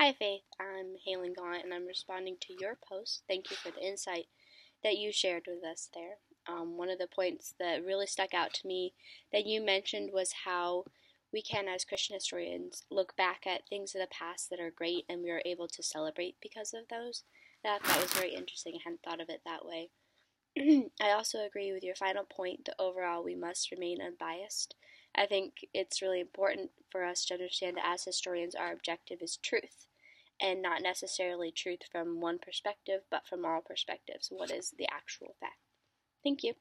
Hi Faith, I'm Haylynn Gaunt and I'm responding to your post. Thank you for the insight that you shared with us there. Um, one of the points that really stuck out to me that you mentioned was how we can, as Christian historians, look back at things of the past that are great and we are able to celebrate because of those. That, that was very interesting. I hadn't thought of it that way. I also agree with your final point that overall we must remain unbiased. I think it's really important for us to understand that as historians, our objective is truth and not necessarily truth from one perspective, but from all perspectives. What is the actual fact? Thank you.